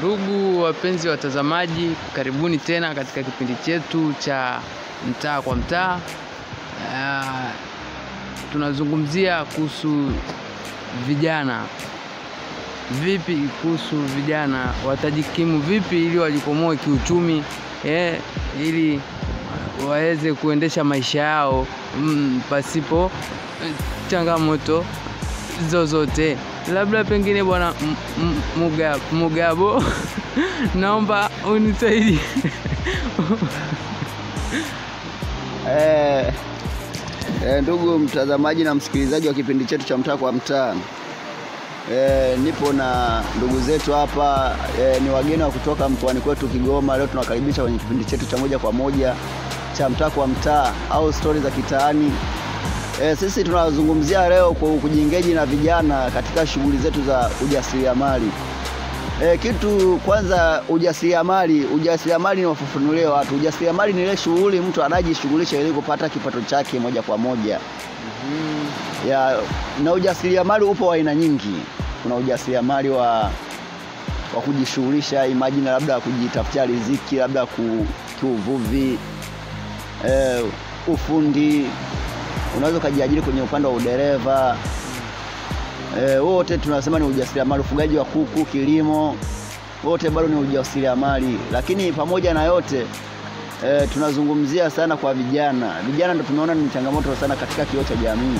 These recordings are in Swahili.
Ndugu wapenzi watazamaji, karibuni tena katika kipindi chetu cha mtaa kwa mtaa. Uh, tunazungumzia kuhusu vijana. Vipi kuhusu vijana watajikimu vipi ili wajikomoe kiuchumi, eh, ili waweze kuendesha maisha yao mm, pasipo eh, changamoto zozote. Labda pengine bwana Mugabo, naomba unisaidie. Eh, eh, ndugu mtazamaji na msikilizaji wa kipindi chetu cha mtaa kwa mtaa eh, nipo na ndugu zetu hapa eh, ni wageni wa kutoka mkoani kwetu Kigoma. Leo tunawakaribisha kwenye kipindi chetu cha moja kwa moja cha mtaa kwa mtaa au stori za kitaani. Eh, sisi tunazungumzia leo kwa kujiengeji na vijana katika shughuli zetu za ujasiriamali. E, kitu kwanza ujasiriamali, ujasiriamali ni wafafanulie watu. Ujasiriamali ni ile shughuli mtu anajishughulisha ili kupata kipato chake moja kwa moja. Ya, na ujasiriamali upo wa aina nyingi. Kuna ujasiriamali wa wa kujishughulisha, imagine labda kujitafutia riziki, labda ku, kiuvuvi, e, ufundi, unaweza ukajiajiri kwenye upande wa udereva, E, wote tunasema ni ujasiriamali, ufugaji wa kuku, kilimo, wote bado ni ujasiriamali. Lakini pamoja na yote e, tunazungumzia sana kwa vijana. Vijana ndo tumeona ni changamoto sana katika kioo cha jamii.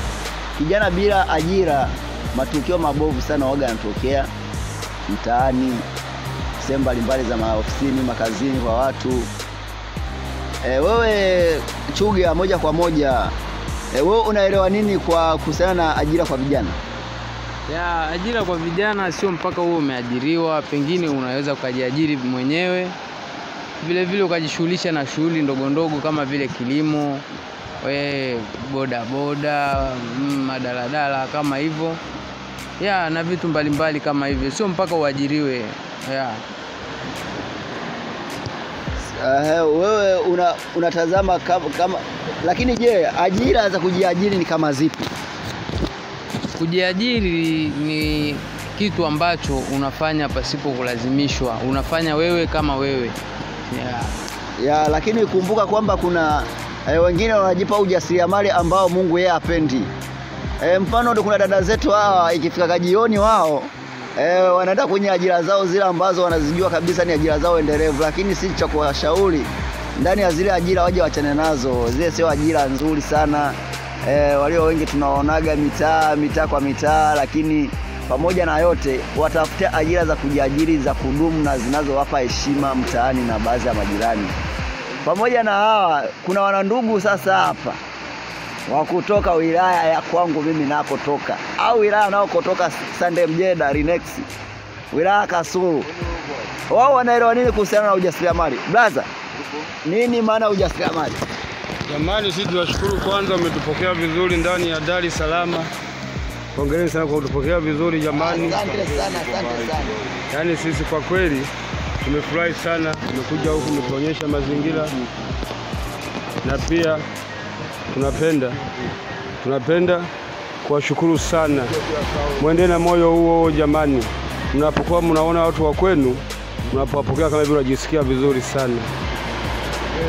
Kijana bila ajira, matukio mabovu sana waga yanatokea mtaani, sehemu mbalimbali za maofisini, makazini kwa watu. E, wewe Chuga, moja kwa moja e, wewe unaelewa nini kwa kuhusiana na ajira kwa vijana? Ya, ajira kwa vijana sio mpaka huo umeajiriwa, pengine unaweza ukajiajiri mwenyewe, vile vile ukajishughulisha na shughuli ndogo ndogo kama vile kilimo, we boda boda, mm, madaladala kama hivyo, ya na vitu mbalimbali mbali kama hivyo, sio mpaka uajiriwe ya. Uh, wewe una, unatazama kama, kama lakini je, ajira za kujiajiri ni kama zipi? Kujiajiri ni kitu ambacho unafanya pasipo kulazimishwa, unafanya wewe kama wewe ya. Ya, lakini kumbuka kwamba kuna eh, wengine wanajipa ujasiriamali ambao Mungu yeye apendi. Eh, mfano ndio kuna dada zetu hawa ikifika kajioni wao eh, wanaenda kwenye ajira zao zile ambazo wanazijua kabisa ni ajira zao endelevu, lakini si cha kuwashauri ndani ya zile ajira waje wachane nazo, zile sio ajira nzuri sana. Eh, walio wengi tunaonaga mitaa mitaa kwa mitaa, lakini pamoja na yote watafute ajira za kujiajiri za kudumu na zinazowapa heshima mtaani na baadhi ya majirani. Pamoja na hawa, kuna wanandugu sasa hapa wa kutoka wilaya ya kwangu mimi nakotoka au wilaya naokotoka Sande Mjeda Rinex, wilaya Kasulu. Wao wanaelewa nini kuhusiana na ujasiriamali? Blaza, nini maana ya ujasiriamali? Jamani, sisi tunashukuru kwanza, umetupokea vizuri ndani ya Dar es Salaam. Hongereni sana kwa kutupokea vizuri jamani. Asante sana, asante sana. Yaani sisi kwa kweli tumefurahi sana, tumekuja huku umetuonyesha mazingira, na pia tunapenda tunapenda kuwashukuru sana. Mwende na moyo huo jamani, mnapokuwa mnaona watu wa kwenu, mnapowapokea kama vile unajisikia vizuri sana.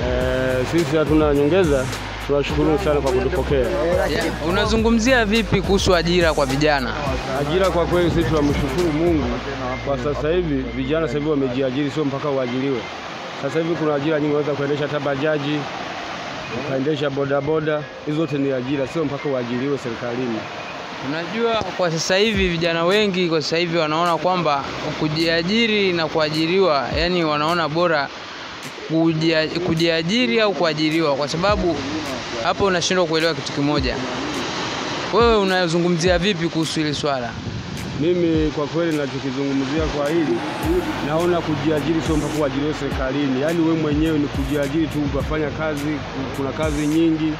Eh, sisi hatuna nyongeza, tunashukuru sana kwa kutupokea. Yeah. unazungumzia vipi kuhusu ajira kwa vijana? Ajira kwa kweli, sisi tunamshukuru Mungu kwa sasa hivi, vijana sasa hivi wamejiajiri, sio mpaka uajiriwe. Sasa hivi kuna ajira nyingi, unaweza kuendesha tabajaji bajaji, ukaendesha bodaboda, hizo zote ni ajira, sio mpaka uajiriwe serikalini. Unajua, kwa sasa hivi vijana wengi kwa sasa hivi wanaona kwamba kujiajiri na kuajiriwa, yani wanaona bora kujia- kujiajiri au kuajiriwa, kwa sababu hapo unashindwa kuelewa kitu kimoja. Wewe unazungumzia vipi kuhusu hili swala? Mimi kwa kweli ninachokizungumzia kwa hili, naona kujiajiri sio mpaka uajiriwe serikalini, yaani we mwenyewe ni kujiajiri tu, ukafanya kazi, kuna kazi nyingi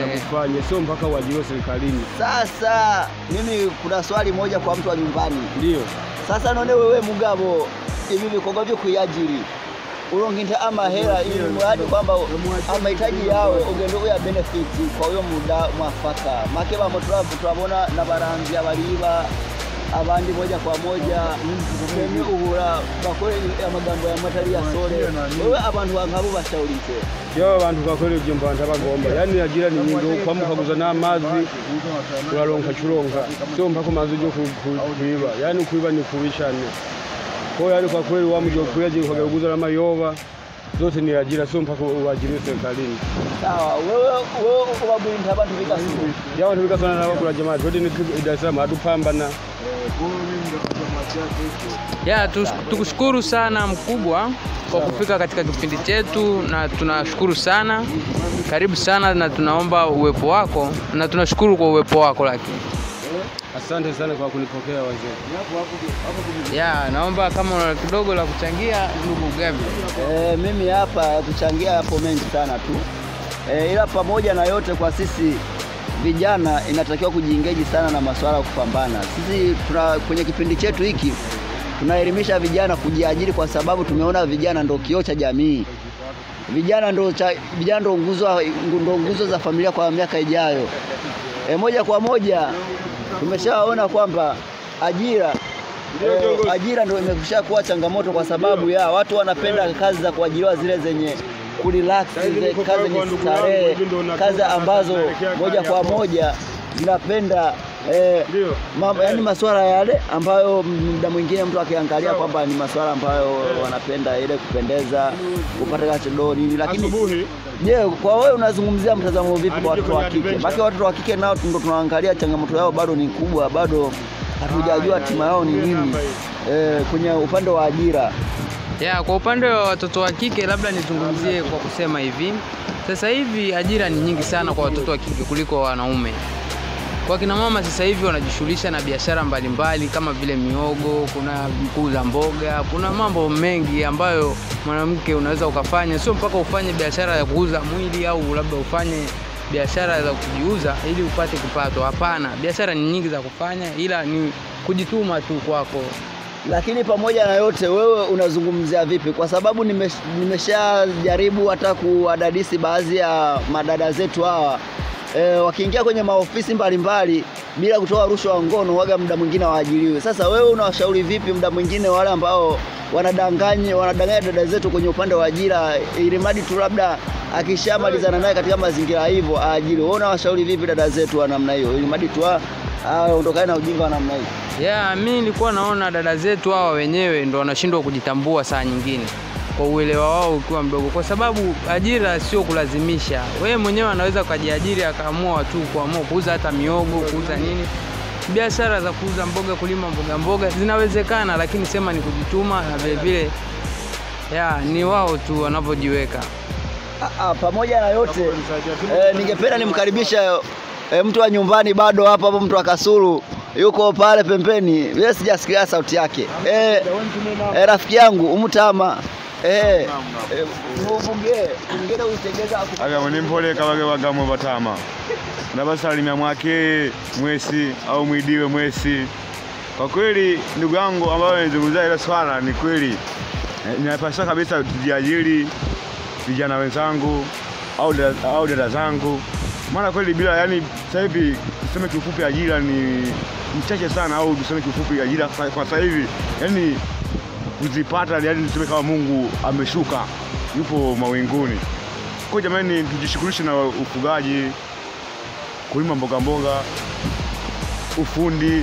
Eh. kufanya, sio mpaka uajiriwe serikalini. Sasa mimi kuna swali moja kwa mtu wa nyumbani. Ndio Sasa none wewe mugabo ibi bikorwa kuiajiri kwiajiri uronkinta amahera ili mradi kwamba amahitaji yawe ugende uya benefiti kwa uyo muda mwafaka make bamo turabona n'abaranzi abariba abandi moja kwa moja. Teme uhura bakore amagambo ya matari ya sore wewe abantu bankabo bashaurike Yo abantu bakore ibyo ujumba bagomba. Yani yagira ni nyindo kwa mukaguza na n'amazi uraronka churonka sio mpako mazi yo ku- ku- kuiba. Yani kuiba ni kwa hiyo yani kwa kweli wamuje kuyaje kuguza na mayoba zote ni ajira sio mpaka uajiriwe serikalini. Sawa wewe wewe ubabwinta abantu bikasiku ya watu bika sana nabo kula jamaa twende ni Dar es Salaam adupambana Ya, tukushukuru sana mkubwa kwa kufika katika kipindi chetu, na tunashukuru sana, karibu sana, na tunaomba uwepo wako, na tunashukuru kwa uwepo wako. Lakini asante sana kwa kunipokea wazee ya, naomba kama una kidogo la kuchangia, ndugu Gabi. E, mimi hapa kuchangia hapo mengi sana tu e, ila pamoja na yote kwa sisi vijana inatakiwa kujiingeji sana na masuala ya kupambana. Sisi tuna, kwenye kipindi chetu hiki tunaelimisha vijana kujiajiri, kwa sababu tumeona vijana ndo kioo cha jamii. Vijana ndo cha, vijana ndo nguzo, ndo nguzo za familia kwa miaka ijayo. E, moja kwa moja tumeshaona kwamba ajira Eh, ajira ndio imekusha kuwa changamoto kwa sababu ya watu wanapenda kazi za kuajiriwa zile zenye kurelax, zile kazi ni zenye starehe, kazi ambazo moja kwa moja zinapenda eh, Ndio. mambo yani masuala yale ambayo muda mwingine mtu akiangalia kwamba ni masuala ambayo wanapenda ile kupendeza, kupata kachodo nini, lakini asubuhi Je, kwa wewe unazungumzia mtazamo vipi kwa watoto wa kike? Maana watoto wa kike nao ndo tunaangalia changamoto yao bado ni kubwa, bado hatujajua hatima yao ni nini eh, kwenye upande wa ajira. Ya, kwa upande wa watoto wa kike labda nizungumzie kwa kusema hivi. Sasa hivi ajira ni nyingi sana kwa watoto wa kike kuliko wanaume. Kwa kina mama sasa hivi wanajishughulisha na biashara mbalimbali kama vile miogo, kuna kuuza mboga, kuna mambo mengi ambayo mwanamke unaweza ukafanya, sio mpaka ufanye biashara ya kuuza mwili au labda ufanye biashara za kujiuza ili upate kipato. Hapana, biashara ni nyingi za kufanya, ila ni kujituma tu kwako. Lakini pamoja na yote, wewe unazungumzia vipi? Kwa sababu nimeshajaribu nimeshajaribu hata kuwadadisi baadhi ya madada zetu hawa e, wakiingia kwenye maofisi mbalimbali bila kutoa rushwa wa ngono, waga muda mwingine waajiriwe. Sasa wewe unawashauri vipi muda mwingine wale ambao wanadanganya wanadanganya dada zetu kwenye upande wa ajira, ili mradi tu labda akishamalizana naye katika mazingira hivyo aajiri. Wewe unawashauri vipi dada zetu wa namna hiyo, ili mradi tu aondokane na ujinga wa namna hiyo? Yeah, mi nilikuwa naona dada zetu hawa wenyewe ndo wanashindwa kujitambua saa nyingine kwa uelewa wao ukiwa mdogo, kwa sababu ajira sio kulazimisha. Wewe mwenyewe anaweza ukajiajiri akaamua tu kuamua kuuza hata miogo, kuuza nini, biashara za kuuza mboga, kulima mboga mboga zinawezekana, lakini sema ni kujituma na vilevile vile ya ni wao tu wanavyojiweka. Ah, ah, pamoja na yote eh, ningependa nimkaribisha eh, mtu wa nyumbani bado hapo hapo, mtu wa Kasulu. Yuko pale pembeni, vile sijasikia sauti yake. Eh, eh, rafiki yangu umutama eh, muvuge ngere utegeza aku- aga nimpoleka bage bagamwe batama. Nabasalimia mwake mwesi au mwidiwe mwesi. Kwa kweli ndugu yangu ambayo nizungumzia ile swala ni kweli. Eh, inapaswa kabisa tujiajiri vijana wenzangu au dada, zangu. Maana kweli bila yani sasa hivi tuseme kiufupi ajira ni mchache sana au tuseme kiufupi ajira kwa kwa sasa hivi. Yani kuzipata yani niseme kama Mungu ameshuka yupo mawinguni kwa jamani, tujishughulishe na ufugaji, kulima mboga mboga, ufundi,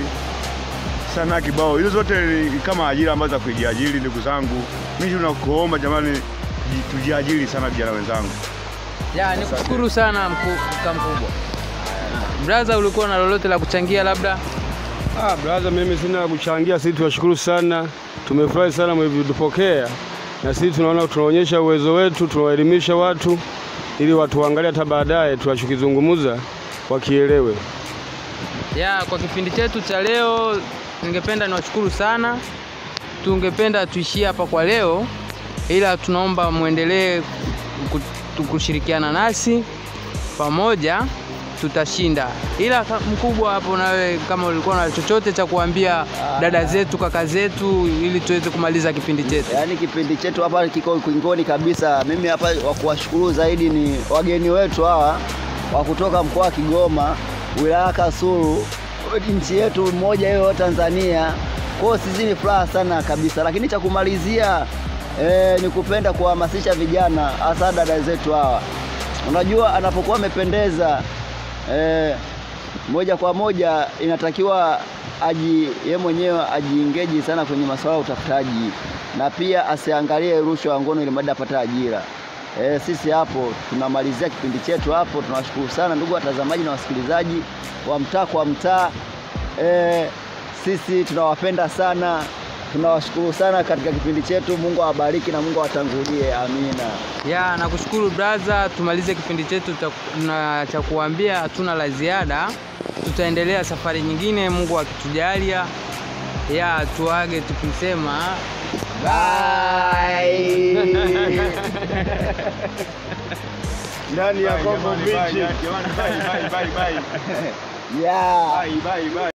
sana kibao. Hizo zote ni kama ajira ambazo za kujiajiri. Ndugu zangu, mimi tunakuomba jamani, tujiajiri sana vijana wenzangu. Ya, nikushukuru sana mkuu mkubwa. Brother, ulikuwa na lolote la kuchangia labda? Ah, brother, mimi sina kuchangia. Sisi tunashukuru sana, tumefurahi sana mlivyotupokea, na sisi tunaona tunaonyesha uwezo wetu, tunawaelimisha watu ili watu waangalie hata baadaye tunachokizungumza wakielewe. Ya, kwa kipindi chetu cha leo ningependa niwashukuru sana. Tungependa tuishie hapa kwa leo, ila tunaomba muendelee ku- kushirikiana nasi pamoja, tutashinda. Ila mkubwa hapo, nawe kama ulikuwa na chochote cha kuambia dada zetu, kaka zetu, ili tuweze kumaliza kipindi chetu. Yaani kipindi chetu hapa kiko kingoni kabisa. Mimi hapa wa kuwashukuru zaidi ni wageni wetu hawa wa kutoka mkoa wa Kigoma, wilaya Kasulu, nchi yetu moja hiyo Tanzania. Kwa hiyo sisi ni furaha sana kabisa, lakini cha kumalizia eh, ni kupenda kuhamasisha vijana hasa dada zetu hawa. Unajua anapokuwa amependeza eh, moja kwa moja inatakiwa aji ye mwenyewe ajiingeji sana kwenye masuala ya utafutaji na pia asiangalie rushwa ya ngono ili mradi apate ajira. E, sisi hapo tunamalizia kipindi chetu hapo. Tunawashukuru sana ndugu watazamaji na wasikilizaji wa mtaa kwa mtaa. E, sisi tunawapenda sana, tunawashukuru sana katika kipindi chetu. Mungu awabariki na Mungu awatangulie, amina. Ya, nakushukuru braza, tumalize kipindi chetu cha- na cha kuambia, hatuna la ziada, tutaendelea safari nyingine, Mungu akitujalia. Ya, tuage tukisema Bye. Ndani ya kombo bichi? Beach. bye, bye, bye, bye, bye. yeah. Bye, bye, bye.